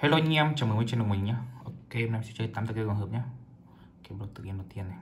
Hello anh em, chào mừng quay trên đường mình nhé. Ok, hôm nay sẽ chơi 8 tờ kêu tổng hợp nhé. Kiếm được tự game đầu tiên này.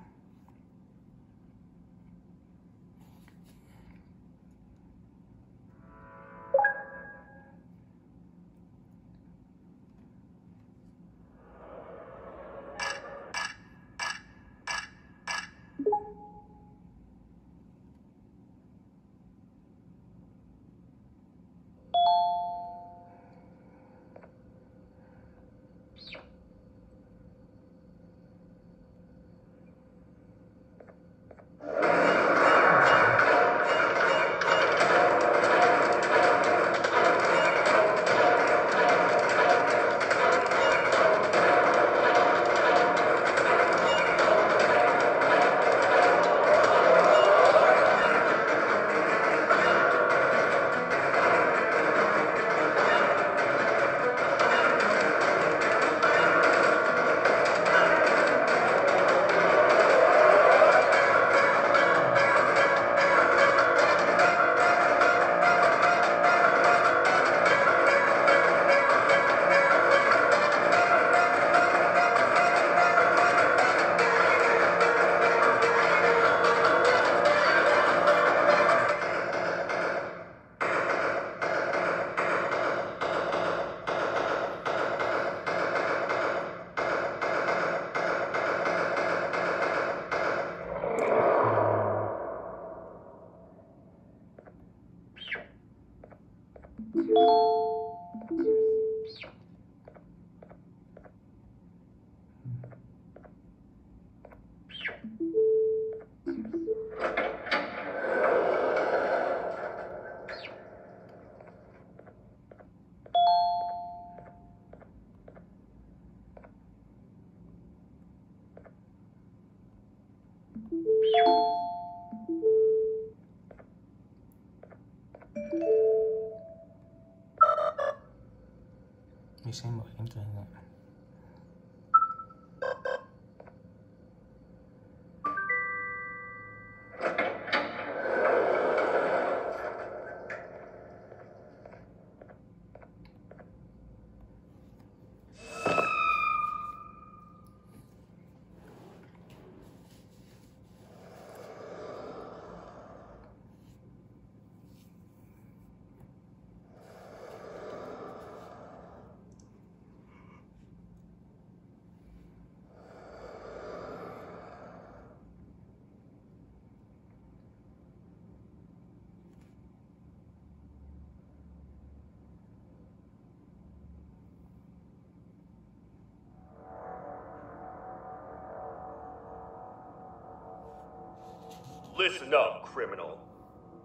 Listen up, criminal.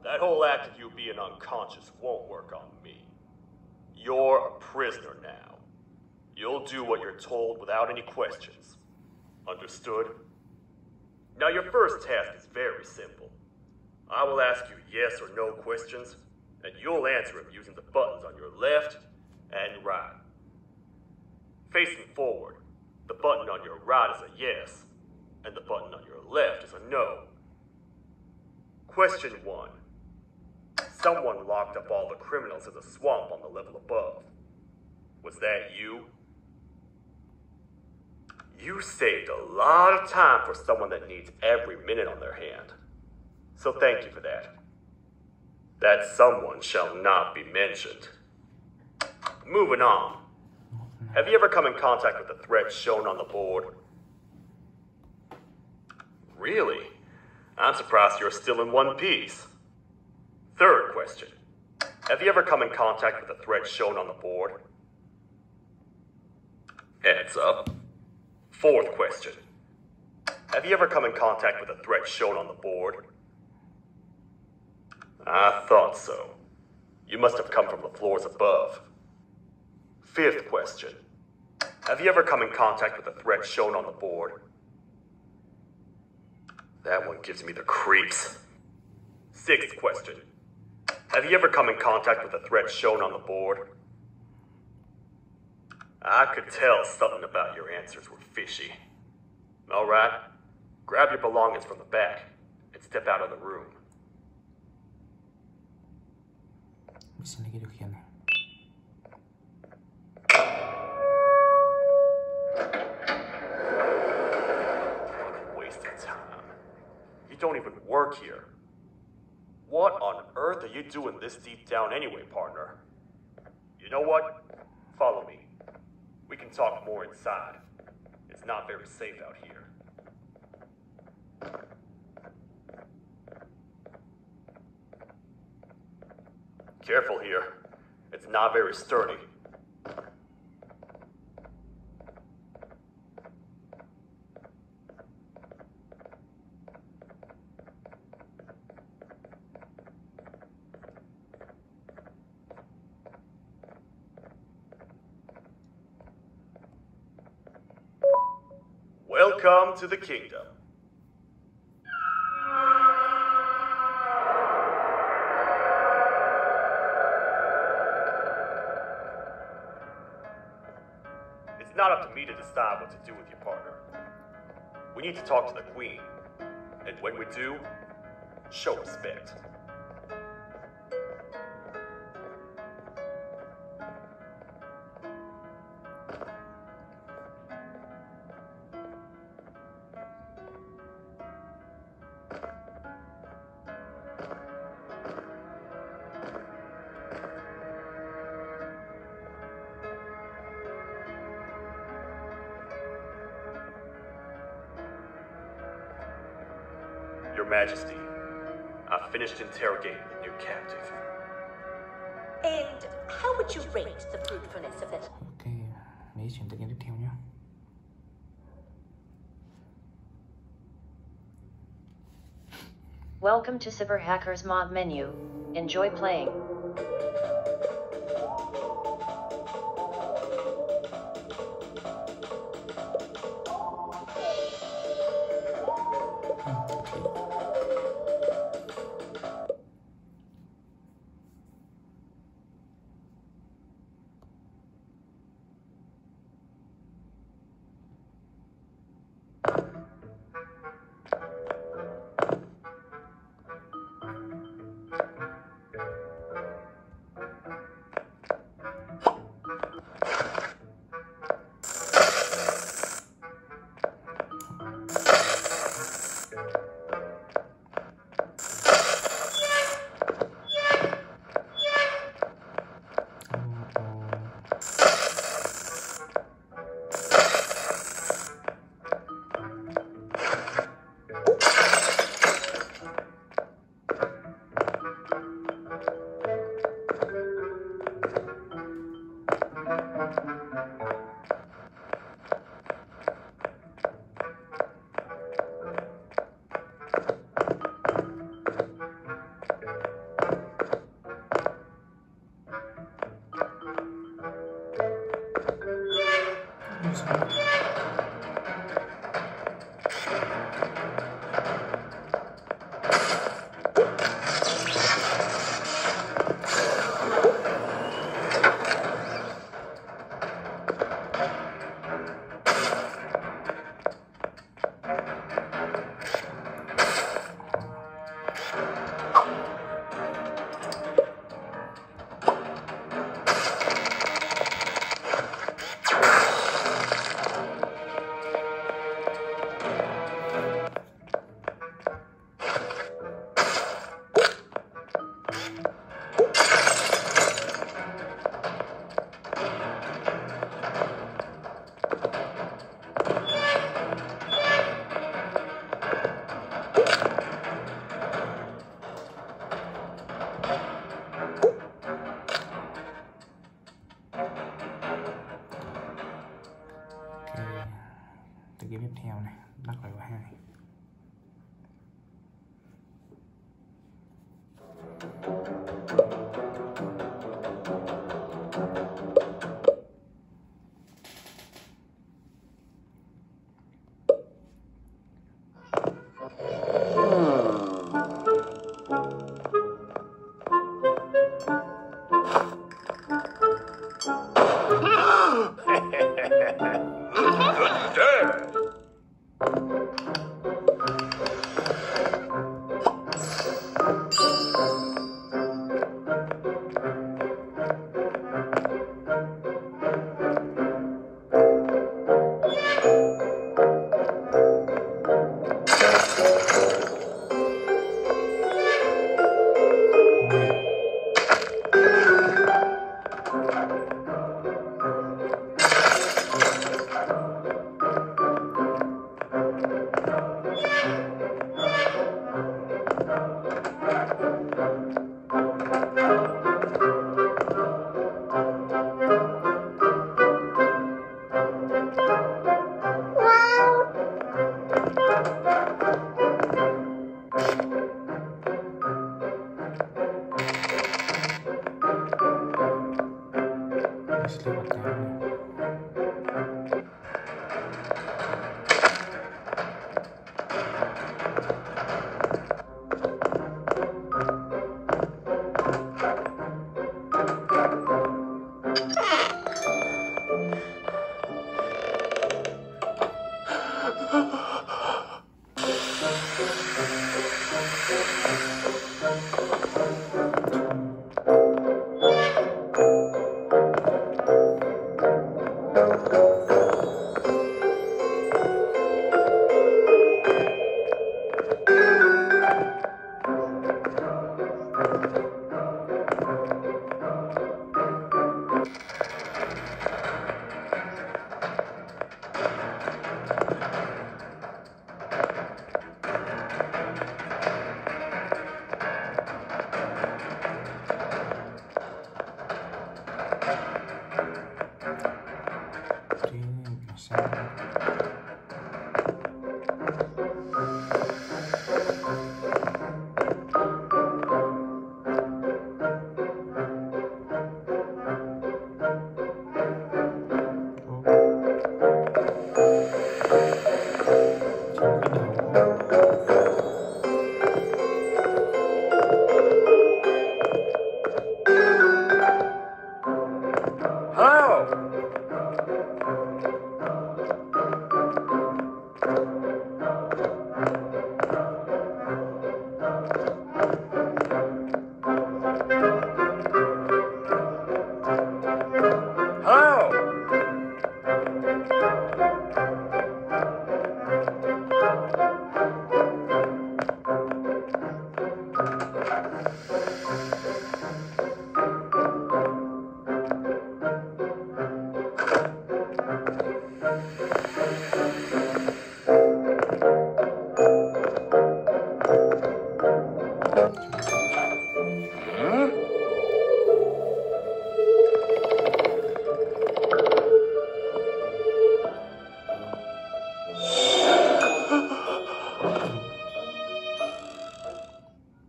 That whole act of you being unconscious won't work on me. You're a prisoner now. You'll do what you're told without any questions. Understood? Now, your first task is very simple. I will ask you yes or no questions, and you'll answer them using the buttons on your left and right. Facing forward, the button on your right is a yes, and the button on your left is a no. Question one. Someone locked up all the criminals in the swamp on the level above. Was that you? You saved a lot of time for someone that needs every minute on their hand. So thank you for that. That someone shall not be mentioned. Moving on. Have you ever come in contact with the threat shown on the board? Really? I'm surprised you're still in one piece. Third question. Have you ever come in contact with the threat shown on the board? Heads up. Fourth question. Have you ever come in contact with the threat shown on the board? I thought so. You must have come from the floors above. Fifth question. Have you ever come in contact with the threat shown on the board? That one gives me the creeps. Sixth question. Have you ever come in contact with the threat shown on the board? I could tell something about your answers were fishy. All right, grab your belongings from the back and step out of the room. Work here. What on earth are you doing this deep down anyway, partner? You know what? Follow me. We can talk more inside. It's not very safe out here. Careful here. It's not very sturdy. To the kingdom. It's not up to me to decide what to do with your partner. We need to talk to the queen. And when we do, show respect. Your Majesty, I've finished interrogating the new captive. And how would you rate the fruitfulness of it? ok để chuyển tới game tiếp theo nhé Welcome to Cyber Hackers Mod menu. Enjoy playing.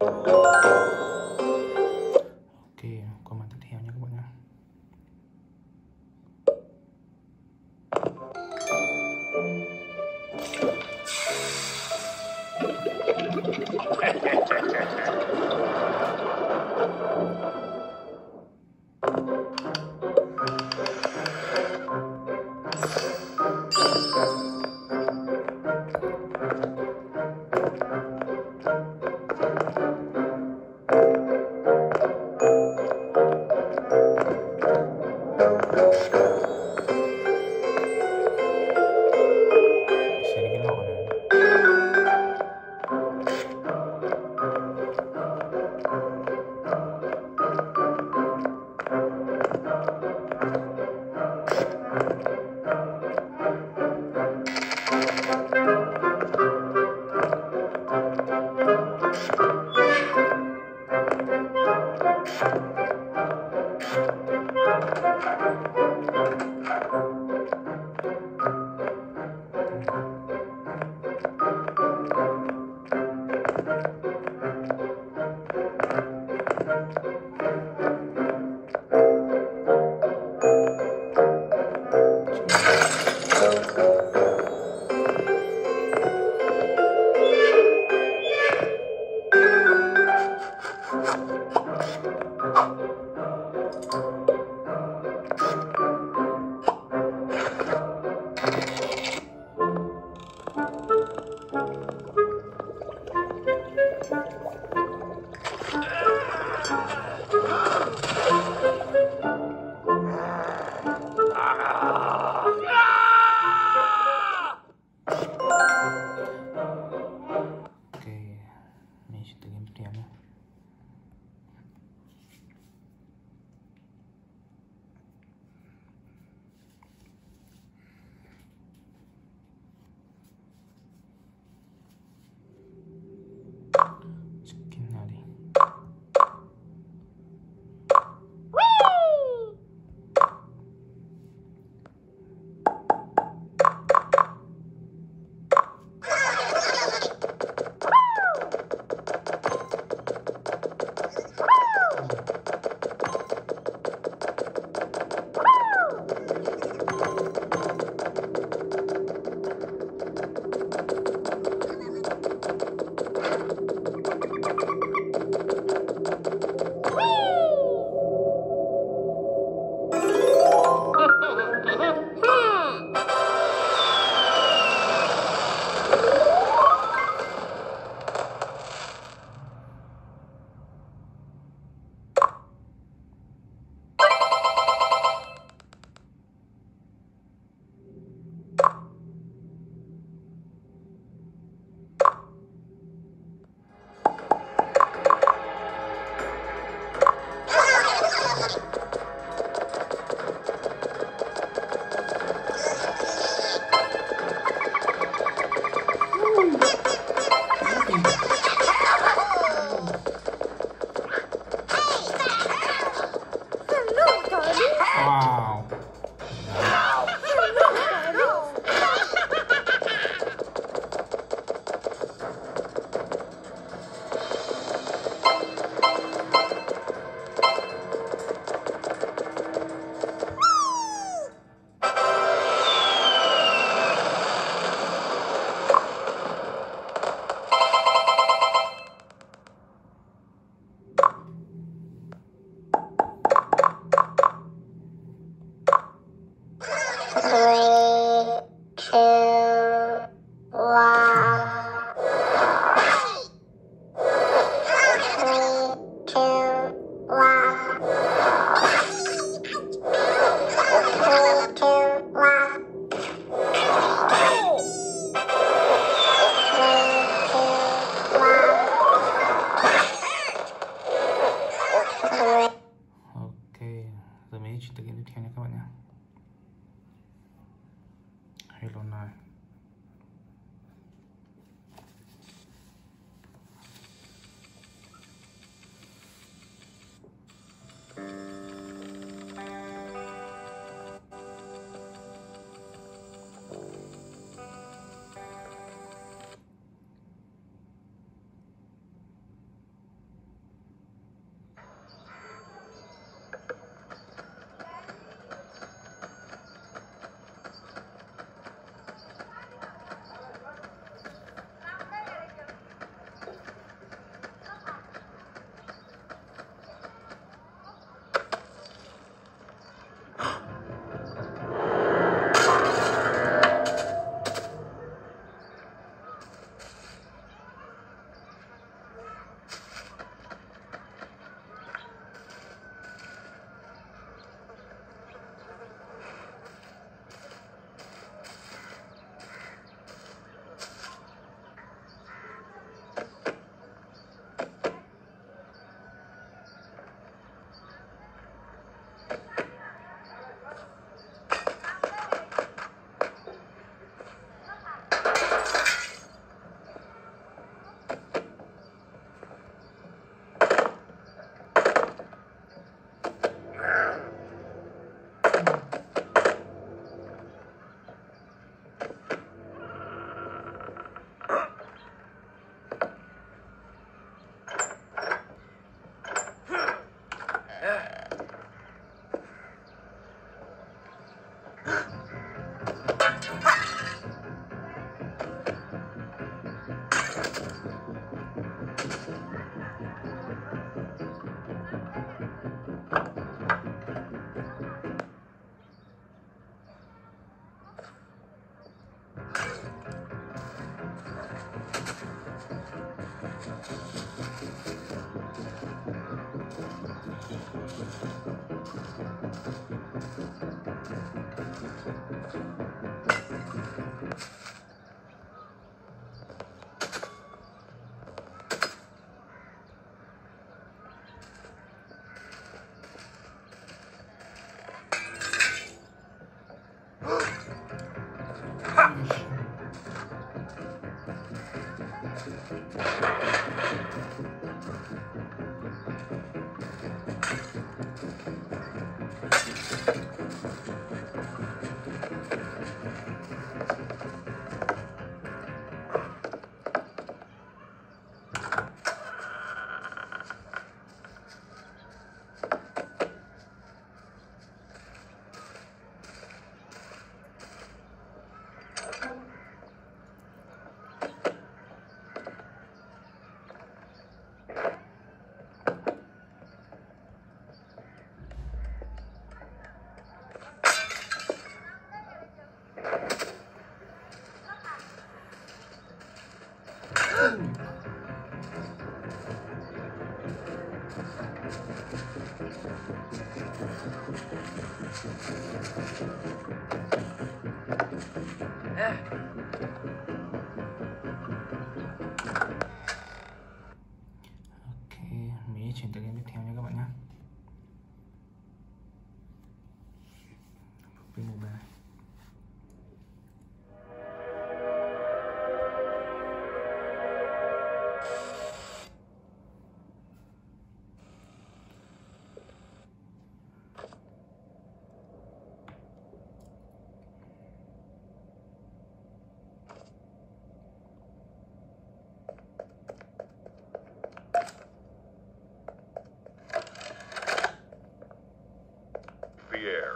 Oke,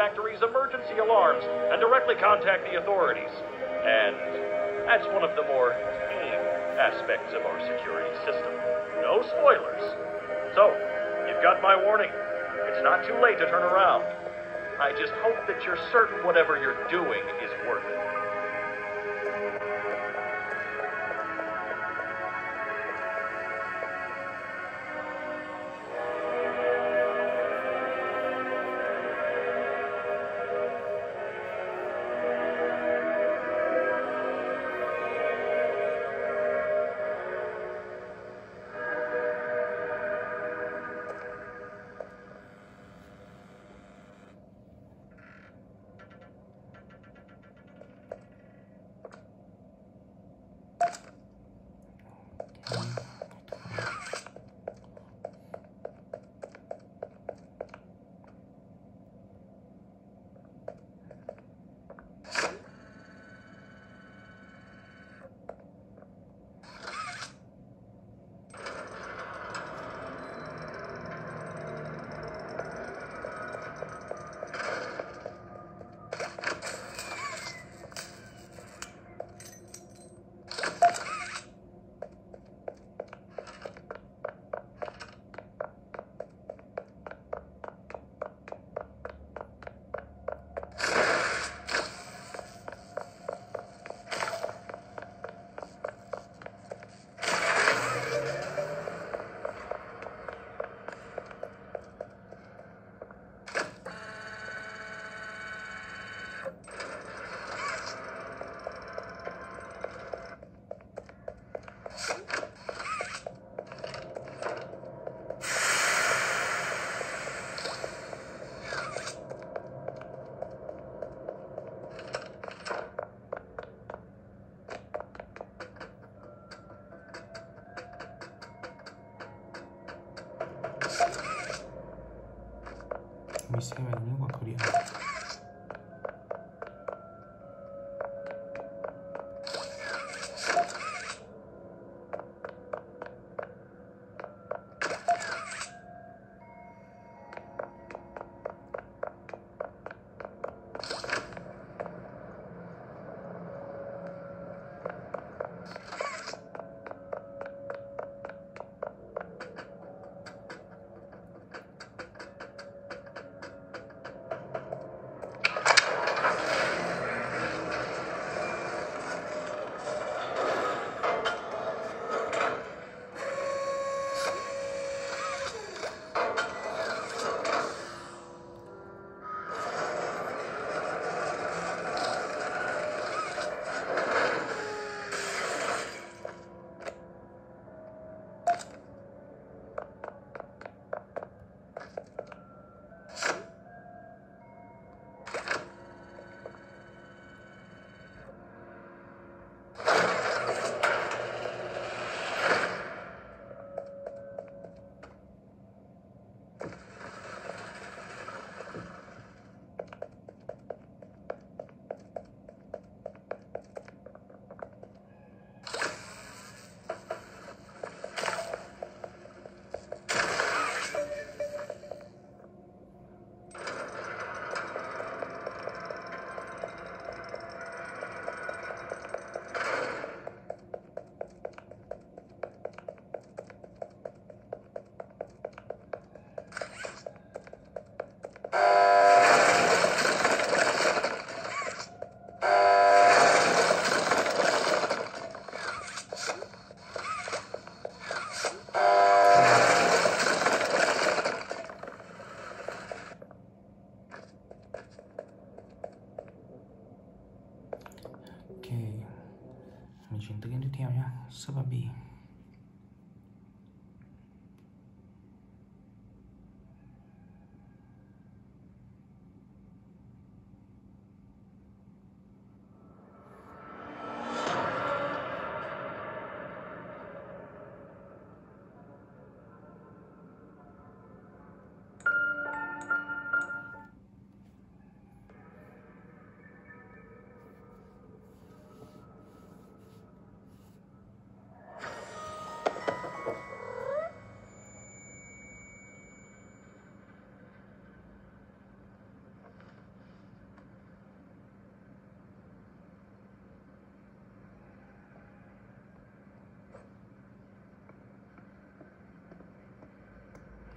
factory's emergency alarms and directly contact the authorities. And that's one of the more tame aspects of our security system. No spoilers. So, you've got my warning. It's not too late to turn around. I just hope that you're certain whatever you're doing is worth it.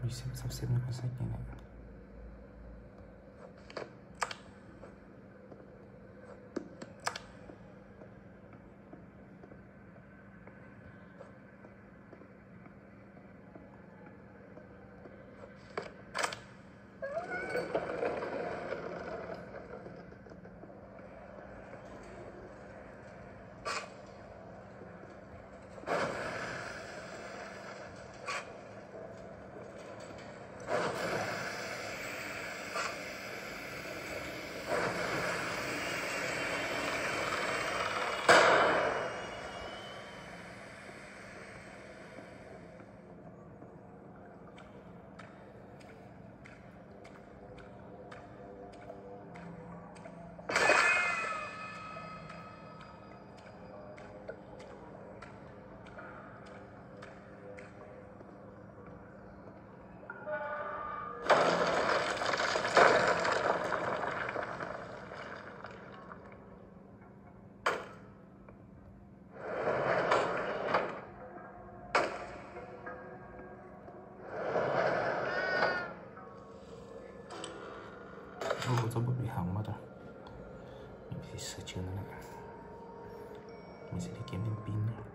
8 совсем не посадили. 我这不没号码的没不是失了吗我这里给点冰了。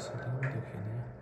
Setelah.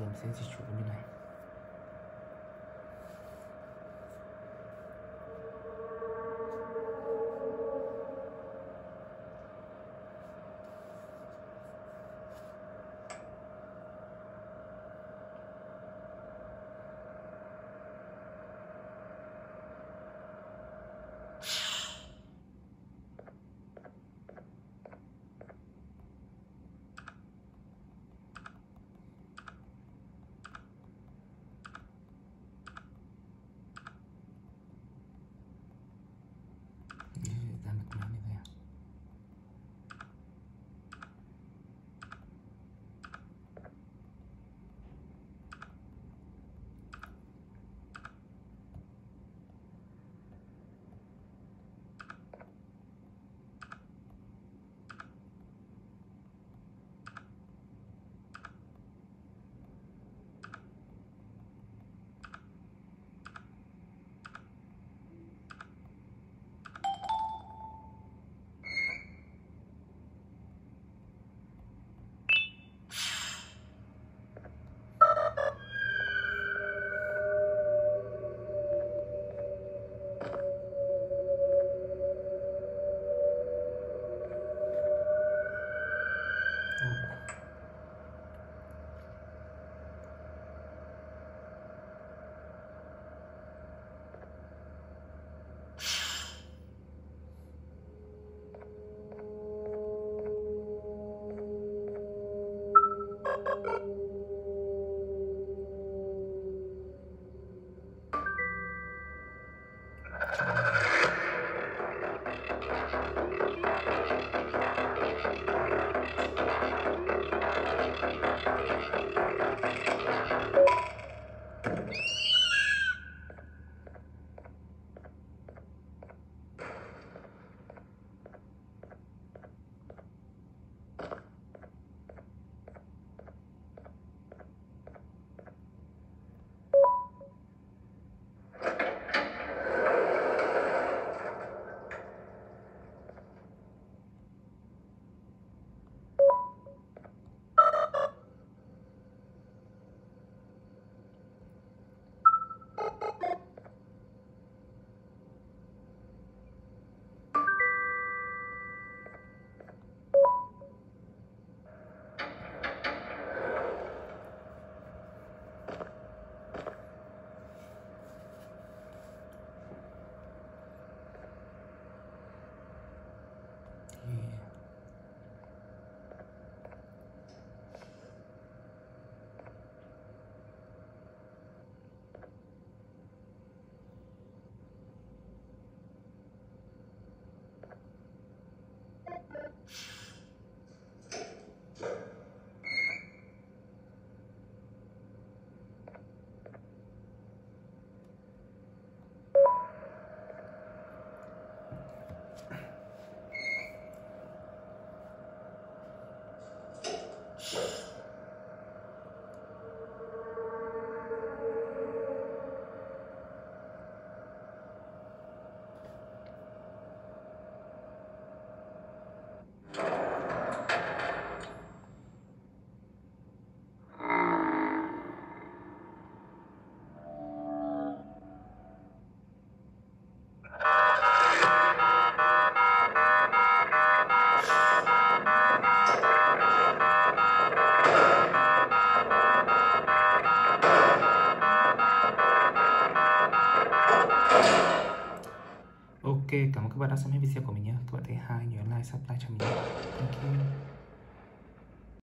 giờ mình sẽ di chủ bên này.